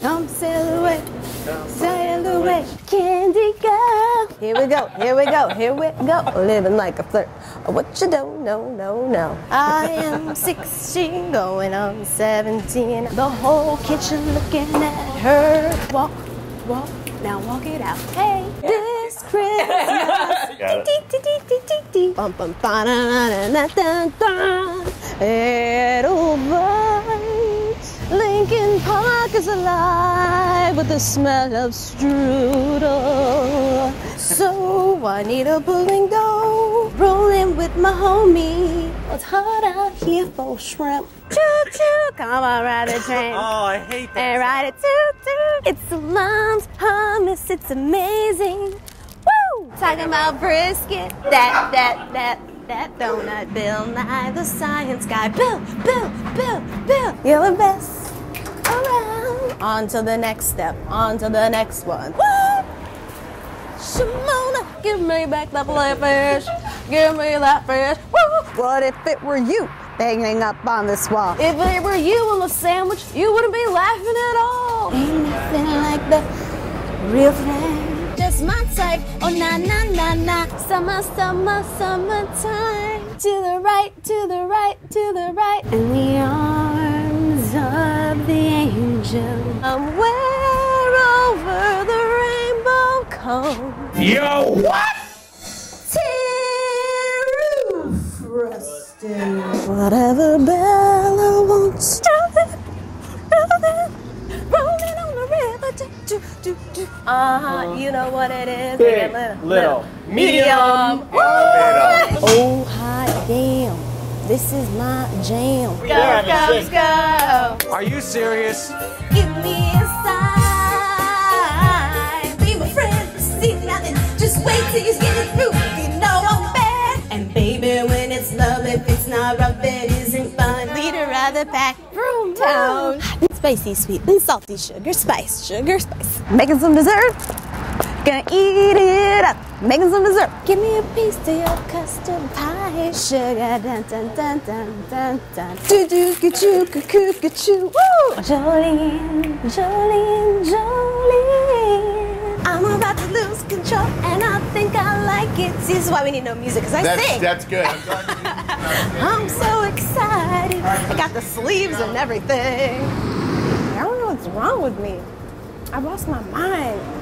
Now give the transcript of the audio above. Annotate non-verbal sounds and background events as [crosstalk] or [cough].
Come sail away, sail away, candy girl. Here we go, here we go, here we go. Living like a flirt. What you don't know, no, no. I am 16, going on 17. The whole kitchen looking at her. Walk, walk, now walk it out. Hey, this Christmas. It. Bum, bum, ba, da, da, da, da, da. Edelweiss. Lincoln Park is alive with the smell of strudel. So I need a pulling dough, rolling with my homie. It's hot out here for shrimp. Choo choo, come on, ride the [laughs] train. Oh, I hate that. And ride it toot toot. It's the hummus, it's amazing. Woo! Talking about brisket, that, that, that, that donut. Bill Nye, the science guy. Bill, Bill, Bill, Bill. You're the best. On to the next step, on to the next one. Woo! Shimona, give me back the fish. Give me that fish. Woo! What if it were you banging up on this wall? If it were you on the sandwich, you wouldn't be laughing at all. Ain't nothing like the real thing. Just my type. Oh na na na na. Summer, summer, summertime. To the right, to the right, to the right. In the arms of the angel. Somewhere over the rainbow comes. Yo, what? Whatever Bella wants. Rolling, rolling on the river. Do, do, do, do. Uh-huh, you know what it is. Big, Big, little, medium. medium. Oh, hot damn. This is my jam. Go, go, go. Are you serious? Give me a sign. Be my friend. See nothing. Just wait till you get it through. You know I'm bad. And baby, when it's love, if it's not rough, it isn't fun. Leader of the pack. Broom town. Spicy, sweet, and salty sugar spice. Sugar spice. Making some dessert? Gonna eat it up. Making some dessert. Give me a piece of your custard pie. Sugar dun dun dun dun dun dun. Do do ga choo ga coo ga choo. Woo! Jolene, Jolene, Jolene. I'm about to lose control and I think I like it. See, this is why we need no music, because I That's sing. that's good. I'm glad you did. [laughs] I'm so excited. I got the sleeves and everything. I don't know what's wrong with me. I lost my mind.